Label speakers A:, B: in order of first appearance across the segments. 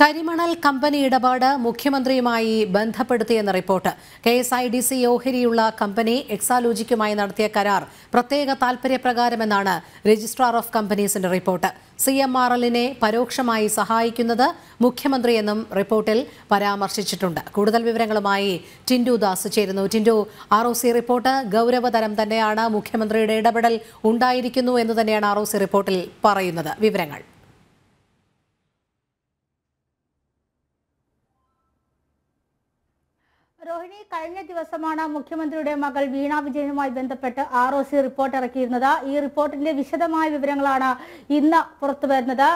A: കരിമണൽ കമ്പനി ഇടപാട് മുഖ്യമന്ത്രിയുമായി ബന്ധപ്പെടുത്തിയെന്ന report. K S I D C ഓഹരിയുള്ള company എക്സാലോജിക്കുമായി നടത്തിയ കരാർ പ്രത്യേക താൽപര്യപ്രകാരമെന്നാണ് രജിസ്ട്രാർ ഓഫ് കമ്പനീസിന്റെ റിപ്പോർട്ട്. സി എം ആർ എല്ലിനെ പരോക്ഷമായി സഹായിക്കുന്നത് മുഖ്യമന്ത്രിയെന്നും റിപ്പോർട്ടിൽ പരാമർശിച്ചിട്ടുണ്ട്. കൂടുതൽ വിവരങ്ങളുമായി ടിൻഡു ദാസ് ചേരുന്നു. Tindu R O C report ഗൗരവതരം തന്നെയാണ് മുഖ്യമന്ത്രിയുടെ ഇടപെടൽ ഉണ്ടായിരിക്കുന്നു എന്ന് തന്നെയാണ് ആർ ഒ സി റിപ്പോർട്ടിൽ പറയുന്നത്. വിവരങ്ങൾ.
B: രോഹിണി കഴിഞ്ഞ ദിവസമാണ് മുഖ്യമന്ത്രിയുടെ മകൾ വീണ വിജയനുമായി ബന്ധപ്പെട്ട് ആർ ഒ സി റിപ്പോർട്ട് ഇറക്കിയിരുന്നത്. ഈ റിപ്പോർട്ടിന്റെ വിശദമായ വിവരങ്ങളാണ് ഇന്ന് പുറത്തു വരുന്നത്.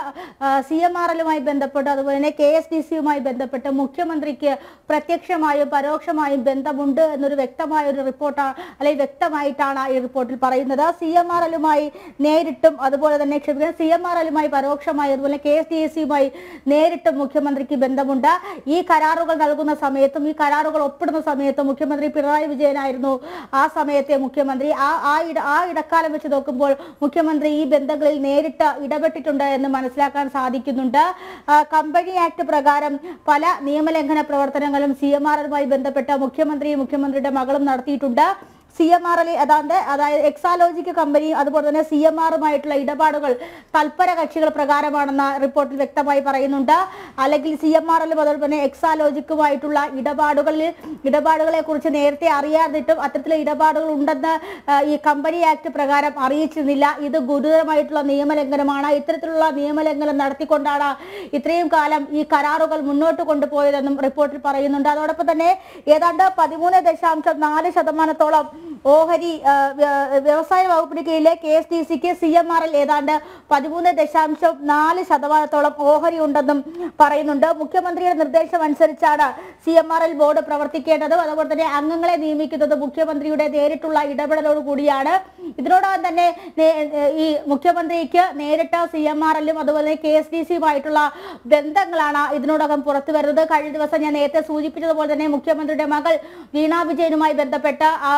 B: സി എം ആർ എല്ലുമായി ബന്ധപ്പെട്ട് അതുപോലെ തന്നെ കെ എസ് ഡി സിയുമായി ബന്ധപ്പെട്ട് മുഖ്യമന്ത്രിക്ക് പ്രത്യക്ഷമായും പരോക്ഷമായും ബന്ധമുണ്ട് എന്നൊരു വ്യക്തമായ ഒരു റിപ്പോർട്ട് അല്ലെങ്കിൽ വ്യക്തമായിട്ടാണ് ഈ റിപ്പോർട്ടിൽ പറയുന്നത്. സി എം ആർ എല്ലുമായി നേരിട്ടും അതുപോലെ തന്നെ ക്ഷമിക്കണം സി എം ആർ എല്ലുമായി പരോക്ഷമായി അതുപോലെ കെ എസ് ഡി എസ് സിയുമായി നേരിട്ടും മുഖ്യമന്ത്രിക്ക് ബന്ധമുണ്ട്. ഈ കരാറുകൾ നൽകുന്ന സമയത്തും ഈ കരാറുകൾ ഒപ്പിടുന്ന സമയത്ത് മുഖ്യമന്ത്രി പിണറായി വിജയനായിരുന്നു. ആ സമയത്തെ മുഖ്യമന്ത്രി ആ ആ ഇട ആ ഇടക്കാലം വെച്ച് നോക്കുമ്പോൾ മുഖ്യമന്ത്രി ഈ ബന്ധങ്ങളിൽ നേരിട്ട് ഇടപെട്ടിട്ടുണ്ട് എന്ന് മനസ്സിലാക്കാൻ സാധിക്കുന്നുണ്ട്. കമ്പനി ആക്ട് പ്രകാരം പല നിയമലംഘന പ്രവർത്തനങ്ങളും സി ബന്ധപ്പെട്ട് മുഖ്യമന്ത്രിയും മുഖ്യമന്ത്രിയുടെ മകളും നടത്തിയിട്ടുണ്ട്. സി എം ആർ എൽ അതാണ്ട് അതായത് എക്സാലോജിക് കമ്പനി അതുപോലെ തന്നെ സി എം ആറുമായിട്ടുള്ള ഇടപാടുകൾ തൽപര കക്ഷികൾ പ്രകാരമാണെന്ന റിപ്പോർട്ടിൽ വ്യക്തമായി പറയുന്നുണ്ട്. അല്ലെങ്കിൽ സി എം ആർ അല്ലെ അതുപോലെ തന്നെ എക്സാലോജിക്കുമായിട്ടുള്ള ഇടപാടുകളിൽ ഇടപാടുകളെ കുറിച്ച് നേരത്തെ അറിയാതിട്ടും അത്തരത്തിലുള്ള ഇടപാടുകൾ ഉണ്ടെന്ന് ഈ കമ്പനി ആക്ട് പ്രകാരം അറിയിച്ചിരുന്നില്ല. ഇത് ഗുരുതരമായിട്ടുള്ള നിയമലംഘനമാണ്. ഇത്തരത്തിലുള്ള നിയമലംഘനം നടത്തിക്കൊണ്ടാണ് ഇത്രയും കാലം ഈ കരാറുകൾ മുന്നോട്ട് കൊണ്ടുപോയതെന്നും റിപ്പോർട്ടിൽ പറയുന്നുണ്ട്. അതോടൊപ്പം തന്നെ ഏതാണ്ട് പതിമൂന്ന് ദശാംശം നാല് ശതമാനത്തോളം ഓഹരി വ്യവസായ വകുപ്പിന് കീഴിലെ കെ എസ് ടി സിക്ക് സി എം ആർ എൽ ഏതാണ്ട് പതിമൂന്ന് ദശാംശം നാല് ശതമാനത്തോളം ഓഹരി ഉണ്ടെന്നും പറയുന്നുണ്ട്. മുഖ്യമന്ത്രിയുടെ നിർദ്ദേശം അനുസരിച്ചാണ് C M R L board പ്രവർത്തിക്കേണ്ടത് അതുപോലെ തന്നെ അംഗങ്ങളെ നിയമിക്കുന്നത് മുഖ്യമന്ത്രിയുടെ നേരിട്ടുള്ള ഇടപെടലോട് കൂടിയാണ്. ഇതിനോടകം തന്നെ ഈ മുഖ്യമന്ത്രിക്ക് നേരിട്ട് സി എം ആർ എല്ലും അതുപോലെ കെ എസ് ഡി സിയുമായിട്ടുള്ള ബന്ധങ്ങളാണ് ഇതിനോടകം പുറത്തു വരുന്നത്. കഴിഞ്ഞ ദിവസം ഞാൻ നേരത്തെ സൂചിപ്പിച്ചതുപോലെ തന്നെ മുഖ്യമന്ത്രിയുടെ മകൾ വീണാ വിജയനുമായി ബന്ധപ്പെട്ട ആ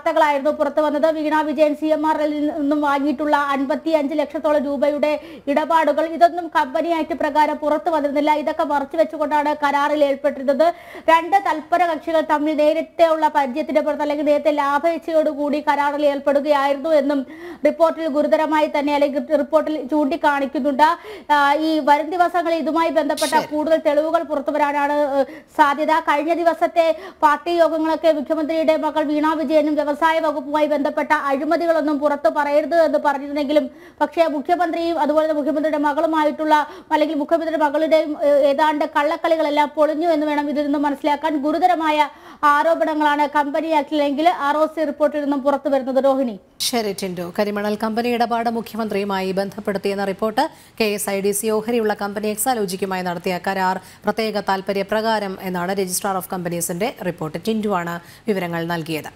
B: വാർത്തകളായിരുന്നു പുറത്തു വന്നത്. Veena Vijayan C M R എല്ലിൽ നിന്നും വാങ്ങിയിട്ടുള്ള അൻപത്തി അഞ്ച് ലക്ഷത്തോളം രൂപയുടെ ഇടപാടുകൾ. ഇതൊന്നും കമ്പനി ആക്ട് പ്രകാരം പുറത്തു വന്നിരുന്നില്ല. ഇതൊക്കെ മറച്ചു വെച്ചുകൊണ്ടാണ് കരാറിൽ ഏർപ്പെട്ടിരുന്നത്. രണ്ട് തൽപര കക്ഷികൾ തമ്മിൽ നേരത്തെ ഉള്ള പരിചയത്തിന്റെ പുറത്ത് അല്ലെങ്കിൽ നേരത്തെ ലാഭേച്ഛയോടുകൂടി കരാറിൽ ഏർപ്പെടുകയായിരുന്നു എന്നും റിപ്പോർട്ടിൽ ഗുരുതരമായി തന്നെ അല്ലെങ്കിൽ റിപ്പോർട്ടിൽ ചൂണ്ടിക്കാണിക്കുന്നുണ്ട്. ഈ വരും ദിവസങ്ങളിൽ ഇതുമായി ബന്ധപ്പെട്ട കൂടുതൽ തെളിവുകൾ പുറത്തുവരാനാണ് സാധ്യത. കഴിഞ്ഞ ദിവസത്തെ പാർട്ടി യോഗങ്ങളൊക്കെ മുഖ്യമന്ത്രിയുടെ മകൾ വീണ വിജയനും വ്യവസായ വകുപ്പുമായി ബന്ധപ്പെട്ട അഴിമതികളൊന്നും പുറത്തു പറയരുത് എന്ന് പറഞ്ഞിരുന്നെങ്കിലും പക്ഷേ മുഖ്യമന്ത്രിയും അതുപോലെ തന്നെ മുഖ്യമന്ത്രിയുടെ മകളുമായിട്ടുള്ള അല്ലെങ്കിൽ മുഖ്യമന്ത്രിയുടെ മകളുടെയും ഏതാണ്ട് കള്ളക്കളികളെല്ലാം പൊളിഞ്ഞു എന്ന് വേണം ഇതിൽ നിന്ന് മനസ്സിലാക്കാൻ ഗുരുതരമായ ആരോപണങ്ങളാണ് കമ്പനി ആക്ടിലെങ്കിൽ ആർ ഒ സി റിപ്പോർട്ടിൽ നിന്നും പുറത്തു വരുന്നത്. രോഹിണി.
A: ശരി ടിൻഡു. കരിമണൽ കമ്പനി ഇടപാട് മുഖ്യമന്ത്രിയുമായി ബന്ധപ്പെടുത്തിയെന്ന report K S I D C ഓഹരിയുള്ള company എക്സാലോജിക്കുമായി നടത്തിയ കരാർ. പ്രത്യേക താൽപര്യ പ്രകാരം എന്നാണ് രജിസ്ട്രാർ ഓഫ് കമ്പനീസിന്റെ റിപ്പോർട്ട്. ടിൻഡു ആണ് വിവരങ്ങൾ നൽകിയത്.